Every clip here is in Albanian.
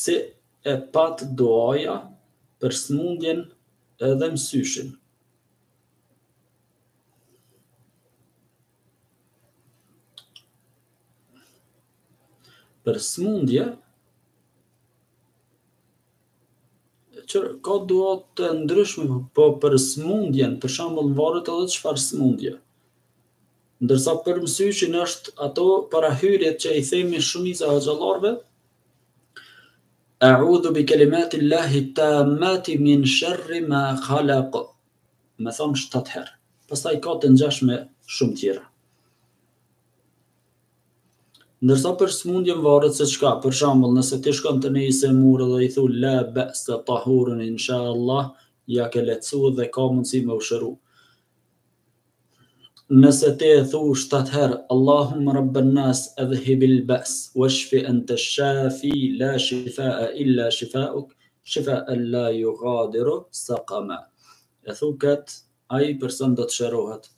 Si e pate duaja per smundjen edhe msyshin. Për smundje që ka dua të ndryshme, po për smundjen, për shembull varet edhe çfarë smundje. Ndërsa për Msyshin është ato para hyrjet që i themi shumica hoxhallarëve, A'udhu bi kelimati Allahi tammati min sherri ma khalaq. Me thon 7 herë. Pastaj ka të ngjashme shumë tjera. Ndërsa për smundjen varet se çka, për shembull, nëse ti shkon të nejë se murë dhe i thu la ba'sa tahurun inshallah, ja ke lehtësuar dhe ka mundësi me u shëru. Nëse ti e thu shtatë herë Allahumma rabben nas edhhibil ba's washfi ente shafi la shifa'a illa shifa'uk shifa'en la yughadiru saqama e thu kët ai person do të shërohet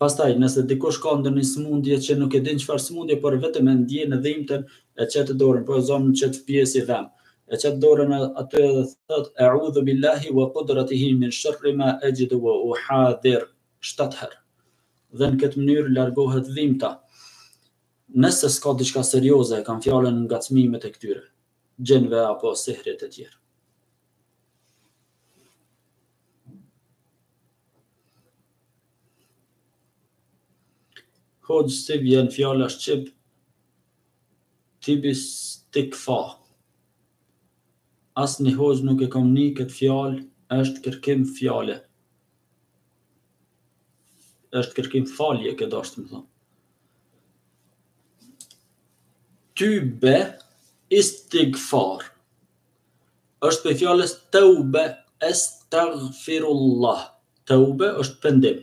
pastaj nëse dikush ka ndonjë smundje që nuk e din çfarë smundje por vetëm e ndjen dhimtën e qet dorën po e zamë n'qet pjesë i dhemb e qet dorën aty edhe thotë e'udhu billahi wa qudratihi min sharri ma ajidu wa uhadhir shtatë herë dhe në këtë mënyrë largohet dhimta nëse s'ka diçka serioze e kam fjalën ngacmimet e këtyre gjenve apo sihret e tjerë Hoxhë si vjen fjala shqip Tybe stikfa. Asni hoxhë nuk e kam ni kët fjalë ësht kërkim fjale ësht kërkim falje ke dasht me thon. Tybe istigfar është prej fjalës teube estagfirullah. Teube është pendim,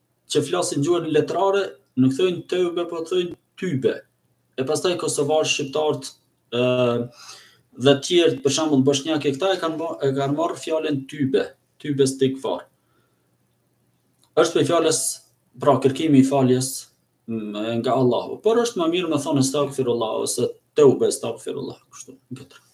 që flasin gjuhën letrare nuk thojnë tëbe po thojnë tybe e pastaj kosovarë shqiptart ë dhe të tjerë për shembull boshnjakë e këta e kanë e kanë marrë fjalën tybe tybe stigfar është prej fjalës pra kërkimi i faljes nga Allahu por asht ma mirë me thanë stagfirullah ose tëbe stagfirullah kështu në këtë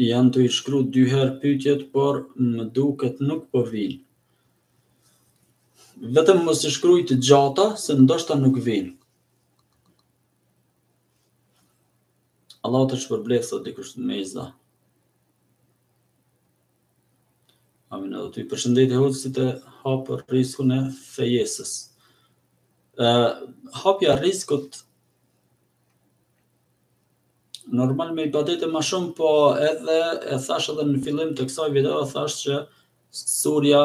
Jam tu i shkru dy herë pytjet, por më duket nuk po vijn. Vetëm mos i shkruj të gjata, se ndoshta nuk vijn. Allahu të shpërbleftë o dikush të mejza. Amin edhe ty. Përshëndetje hoxhë si të hapet risku i fejesës. Uh, hapja riskut normal me ibadete ma shumë, po edhe e thash edhe në fillim të kësaj video, thash që surja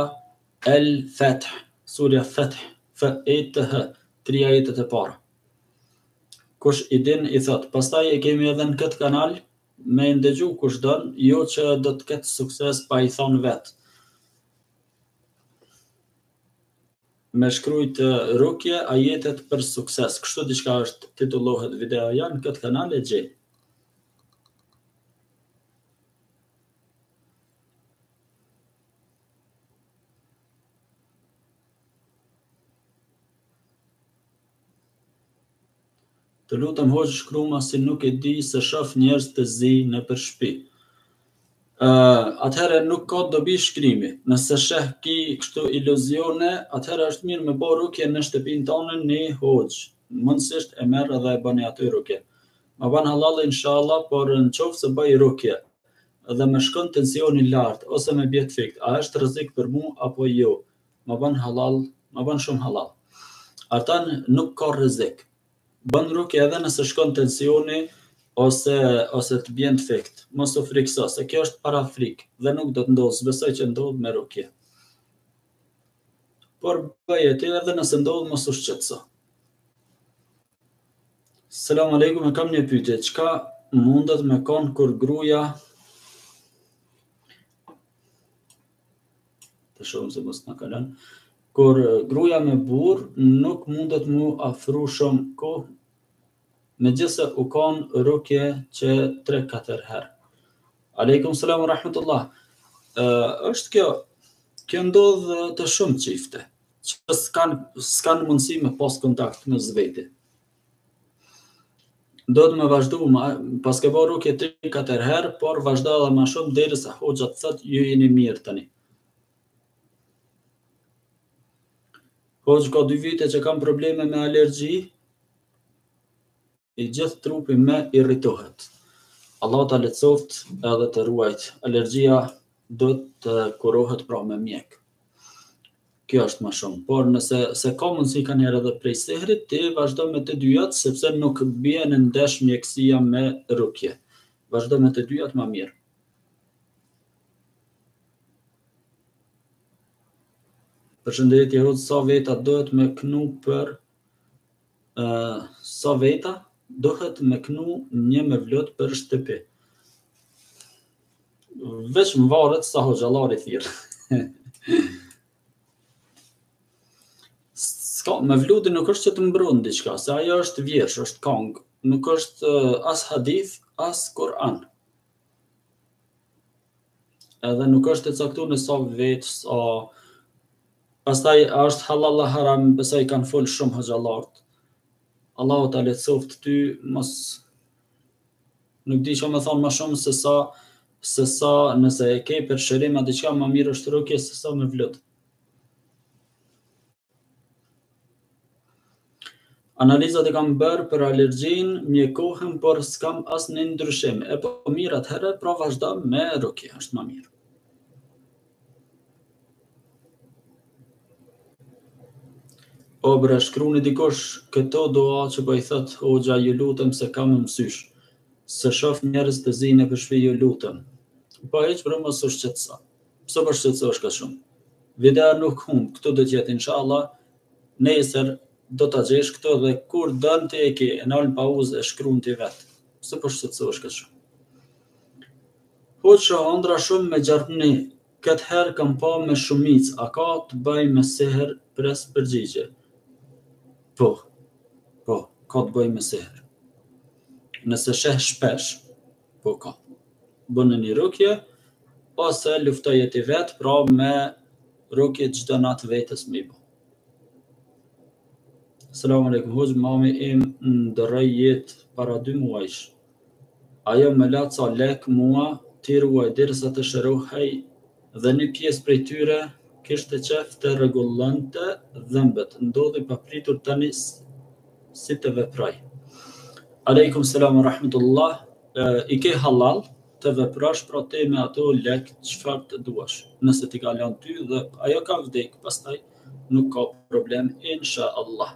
El Feth, surja Feth, F-E-T-H, tri ajetet e para. Kush i din i thot. Pastaj e kemi edhe në këtë kanal me i ndëgju kush don, jo që do të ketë sukses pa i thon vet. Me shkrujt rukje ajetet për sukses. Kështu diçka është titullohet videoja në këtë kanal e gjej. Të lutem hoxhë shkruma si nuk e di se shof njerëz të zi nëpër shpi. Ë, atëherë nuk ka dobi shkrimi. Nëse sheh ki kështu iluzione, atëherë është mirë me bo rukje në shtëpinë tane ni hoxhë. Mundësisht e merr edhe e bëni aty rukje. Ma ban hallall inshallah, por në qoftë se bëj rukje dhe më shkon tensioni lart ose më bie tfikt, a është rrezik për mu apo jo? Ma ban hallall, ma ban shumë hallall. Artan nuk ka rrezik. Bën rukje edhe nëse shkon tensioni ose ose të bjen fikt. Mos u frikëso, se kjo është parafrikë dhe nuk do të ndodhë, s'besoj që ndodh me rukje. Por bëje ti edhe nëse ndodh mos u shqetëso. Selam alejkum, e kam një pyetje, çka mundet me kon kur gruaja të shohim se mos na kalon. Kur gruaja me burrë nuk mundet mu afru shumë kohë megjithse u kanë rukje që 3-4 herë. Aleikum selam ue rahmetullah. Uh, është kjo, kjo ndodh te shumë çifte. që s'kanë s'kan mundësi me pas kontakt mes veti. Duhet me vazhdu, ma, pas ke bo rukje 3-4 herë, por vazhdo edhe ma shumë, derisa hoxha të thot, ju jeni mirë tani. Hoxhë ka dy vite që kam probleme me alergji, i gjithë trupi me irritohet. Allah ta lehtësoft edhe të ruajt. Alergjia do të kurohet pra me mjek. Kjo është më shumë. Por nëse ka mundësi ka nihere edhe prej sehrit, ti vazhdo me të dyjat, sepse nuk bie ndesh mjekësia me rukje. Vazhdo me të dyjat më mirë. Përshëndetje, hoxhë, sa veta duhet me knu për Sa veta duhet me knu një mevlut për shtëpi? Veç më varet sa hoxhallarë i thirr. Ska, mevludi nuk është që të mbron diçka, se ajo është vjershë, është këngë, nuk është as hadith, as Kur'an. Edhe nuk është e caktuar në sa vetë, sa Pastaj a është hallall a haram besoj kanë fol shumë hoxhallarët Allahu ta lehtësoftë ty mos nuk di ça me thanë më shumë se sa se sa nëse e ke për shërim a diçka më mirë është rukje se sa mevlud. Analizat e kam bërë për alergjinë, mjekohem, por s'kam asnjë ndryshim. E po mirë atëherë, pra vazhdo me rukje, është më mirë. O bre, shkruni dikush këto dua që po i thotë hoxha ju lutem se kam në mësysh. Se shof njerëz të zi nëpër shpi, ju lutem. Po hiç bre mos u shqetëso. Pse po shqetësohesh kaq shumë? Video nuk humb, këtu do të jetë inshallah, nesër do ta gjesh këtu dhe kur don ti e ke, e nal në pauzë e shkruan ti vet. Pse po shqetësohesh kaq shumë? Hoxha ëndra shumë me gjarpni, këtë herë kam pa me shumicë, a ka të bëjë me sehr, pres përgjigje. Po, po, ka të bëjë me sehr. Nëse sheh shpesh, Po ka. Bëne një rukje, ose luftoje ti vetë, pra me rukje çdo natë vetes me i bo. Selamu alaikum, hoxhë, mami im ndërroi jetë para dy muajsh. Ajo më la ca lek mua, t'i ruaj derisa të shërohej Dhe një pjesë prej tyre kishte qef të rregullonte dhëmbët, ndodhi papritur tani si të veproj. Alejkum selam wa rahmetullah, i ke halal të veprosh pra ti me ato lek çfarë të duash, nëse t'i ka lënë ty dhe ajo ka vdek pastaj nuk ka problem inshallah.